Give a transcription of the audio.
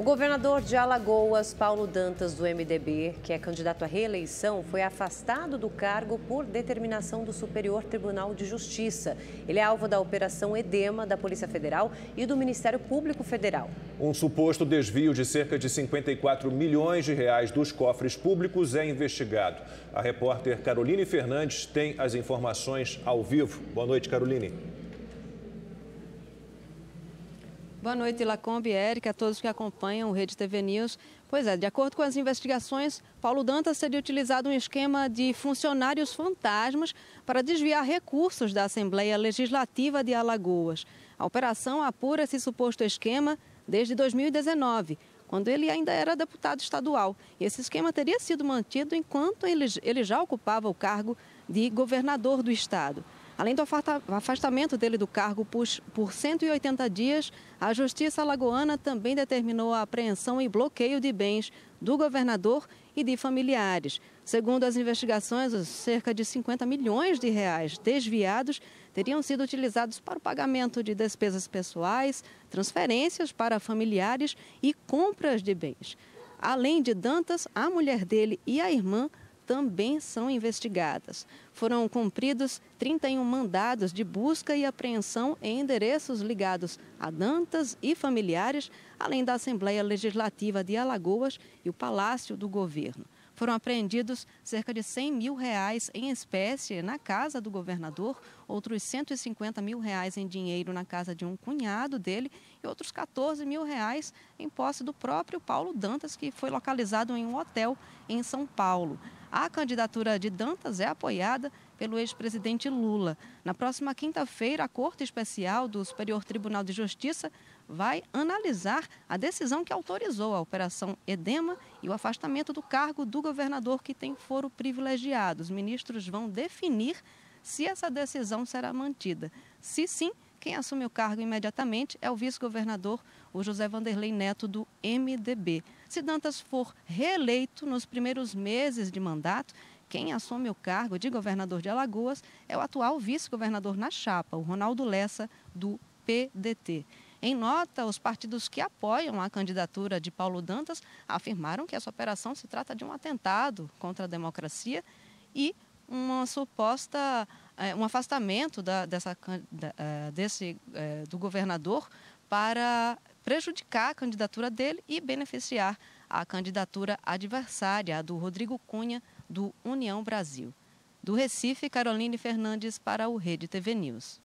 O governador de Alagoas, Paulo Dantas, do MDB, que é candidato à reeleição, foi afastado do cargo por determinação do Superior Tribunal de Justiça. Ele é alvo da Operação Edema da Polícia Federal e do Ministério Público Federal. Um suposto desvio de cerca de 54 milhões de reais dos cofres públicos é investigado. A repórter Caroline Fernandes tem as informações ao vivo. Boa noite, Caroline. Boa noite, Lacombe, Érica, a todos que acompanham o Rede TV News. Pois é, de acordo com as investigações, Paulo Dantas teria utilizado um esquema de funcionários fantasmas para desviar recursos da Assembleia Legislativa de Alagoas. A operação apura esse suposto esquema desde 2019, quando ele ainda era deputado estadual. E esse esquema teria sido mantido enquanto ele, ele já ocupava o cargo de governador do estado. Além do afastamento dele do cargo por 180 dias, a Justiça Alagoana também determinou a apreensão e bloqueio de bens do governador e de familiares. Segundo as investigações, cerca de 50 milhões de reais desviados teriam sido utilizados para o pagamento de despesas pessoais, transferências para familiares e compras de bens. Além de Dantas, a mulher dele e a irmã também são investigadas. Foram cumpridos 31 mandados de busca e apreensão em endereços ligados a Dantas e familiares, além da Assembleia Legislativa de Alagoas e o Palácio do Governo. Foram apreendidos cerca de 100 mil reais em espécie na casa do governador, outros 150 mil reais em dinheiro na casa de um cunhado dele e outros 14 mil reais em posse do próprio Paulo Dantas, que foi localizado em um hotel em São Paulo. A candidatura de Dantas é apoiada pelo ex-presidente Lula. Na próxima quinta-feira, a Corte Especial do Superior Tribunal de Justiça vai analisar a decisão que autorizou a Operação Edema e o afastamento do cargo do governador que tem foro privilegiado. Os ministros vão definir se essa decisão será mantida. Se sim, quem assume o cargo imediatamente é o vice-governador, o José Vanderlei Neto, do MDB. Se Dantas for reeleito nos primeiros meses de mandato, quem assume o cargo de governador de Alagoas é o atual vice-governador na chapa, o Ronaldo Lessa, do PDT. Em nota, os partidos que apoiam a candidatura de Paulo Dantas afirmaram que essa operação se trata de um atentado contra a democracia e uma suposta um afastamento da, dessa, da, é, desse, é, do governador para prejudicar a candidatura dele e beneficiar a candidatura adversária, a do Rodrigo Cunha, do União Brasil. Do Recife, Caroline Fernandes para o Rede TV News.